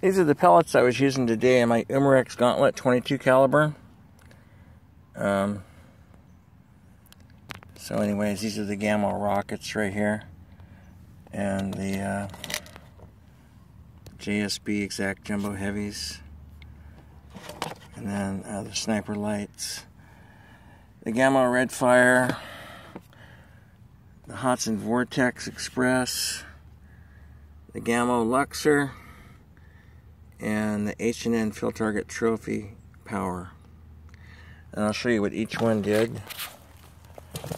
These are the pellets I was using today in my Umarex Gauntlet 22 caliber. Um, so anyways, these are the Gamo rockets right here. And the uh, JSB Exact Jumbo Heavies. And then uh, the Sniper Lights. The Gamo Red Fire. The Hatsan Vortex Express. The Gamo Luxor and the H&N Field Target Trophy Power. And I'll show you what each one did.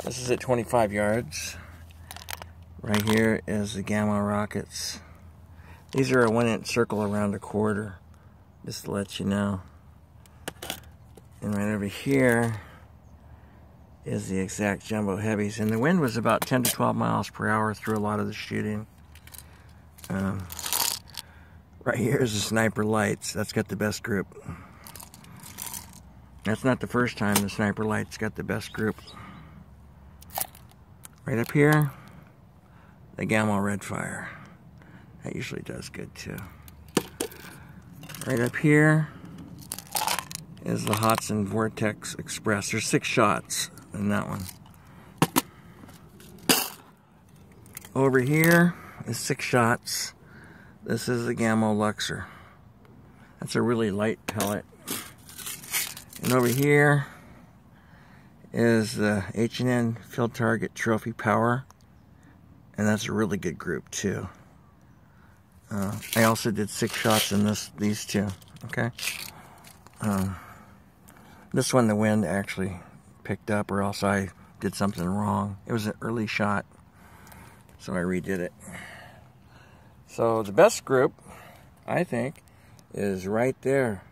This is at 25 yards. Right here is the Gamo Rockets. These are a one inch circle around a quarter, just to let you know. And right over here is the exact Jumbo Heavies. And the wind was about 10 to 12 miles per hour through a lot of the shooting. Um, Right here is the Sniper Lights. That's got the best group. That's not the first time the Sniper Lights got the best group. Right up here, the Gamo Red Fire. That usually does good too. Right up here is the Hatsan Vortex Express. There's six shots in that one. Over here is six shots this is the Gamo Luxor. That's a really light pellet. And over here is the H&N Field Target Trophy Power. And that's a really good group too. Uh, I also did six shots in this these two. Okay. Um, this one the wind actually picked up or else I did something wrong. It was an early shot. So I redid it. So the best group, I think, is right there.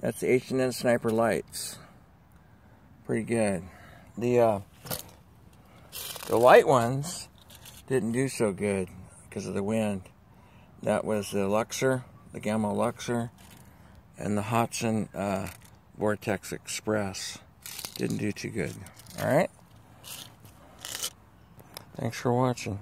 That's the H&N Sniper Lights. Pretty good. The uh, the light ones didn't do so good because of the wind. That was the Luxor, the Gamo Luxor, and the Hatsan uh, Vortex Express. Didn't do too good. All right. Thanks for watching.